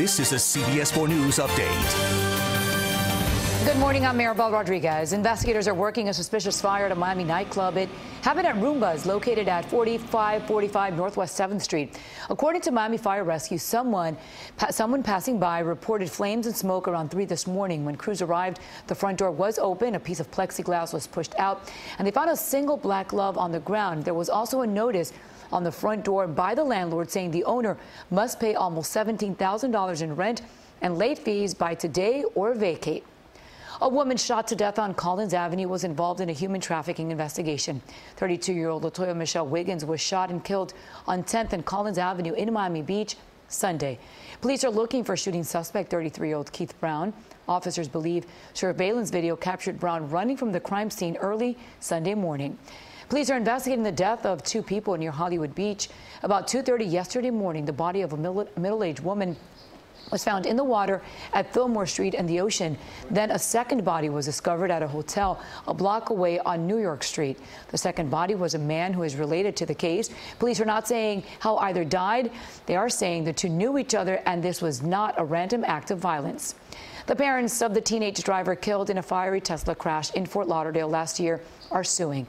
This is a CBS 4 News update. Good morning. I'm Marybel Rodriguez. Investigators are working a suspicious fire at a Miami nightclub. It happened at Roombas, located at 4545 Northwest 7th Street. According to Miami Fire Rescue, someone, someone passing by reported flames and smoke around 3 this morning. When crews arrived, the front door was open, a piece of plexiglass was pushed out, and they found a single black glove on the ground. There was also a notice on the front door by the landlord saying the owner must pay almost $17,000 in rent and late fees by today or vacate. A woman shot to death on Collins Avenue was involved in a human trafficking investigation. 32-year-old Latoya Michelle Wiggins was shot and killed on 10th and Collins Avenue in Miami Beach Sunday. Police are looking for shooting suspect 33-year-old Keith Brown. Officers believe surveillance video captured Brown running from the crime scene early Sunday morning. Police are investigating the death of two people near Hollywood Beach. About 2.30 yesterday morning, the body of a middle-aged woman was found in the water at Fillmore Street and the ocean. Then a second body was discovered at a hotel a block away on New York Street. The second body was a man who is related to the case. Police are not saying how either died. They are saying the two knew each other and this was not a random act of violence. The parents of the teenage driver killed in a fiery Tesla crash in Fort Lauderdale last year are suing,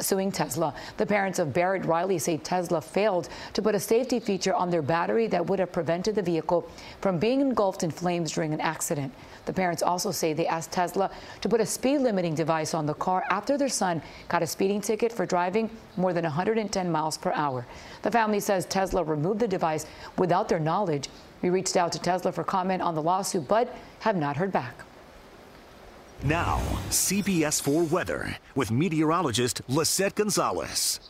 suing Tesla. The parents of Barrett Riley say Tesla failed to put a safety feature on their battery that would have prevented the vehicle from being engulfed in flames during an accident. The parents also say they asked Tesla to put a speed limiting device on the car after their son got a speeding ticket for driving more than 110 miles per hour. The family says Tesla removed the device without their knowledge. We reached out to Tesla for comment on the lawsuit, but have not heard back. Now, CBS 4 weather with meteorologist Lisette Gonzalez.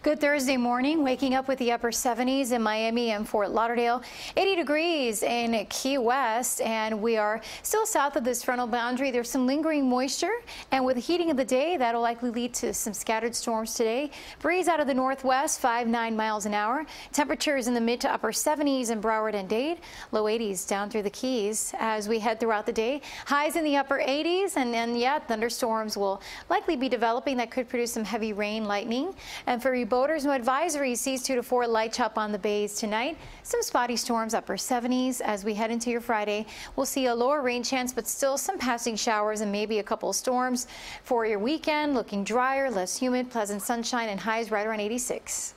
Good Thursday morning, waking up with the upper 70s in Miami and Fort Lauderdale, 80 degrees in Key West, and we are still south of this frontal boundary. There's some lingering moisture, and with the heating of the day, that'll likely lead to some scattered storms today. Breeze out of the northwest, 5 9 miles an hour. Temperatures in the mid to upper 70s in Broward and Dade, low 80s down through the Keys as we head throughout the day. Highs in the upper 80s, and then, yeah, thunderstorms will likely be developing that could produce some heavy rain, lightning. And for boaters, no advisory Seas 2 to 4 light chop on the bays tonight. Some spotty storms upper 70s as we head into your Friday. We'll see a lower rain chance, but still some passing showers and maybe a couple storms. For your weekend, looking drier, less humid, pleasant sunshine, and highs right around 86.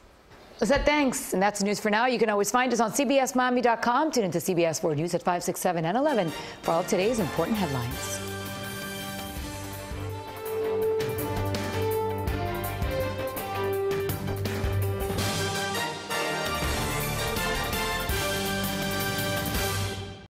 Lisette, thanks. And that's the news for now. You can always find us on CBSMiami.com. Tune into CBS 4 News at 5, 6, 7, and 11 for all today's important headlines.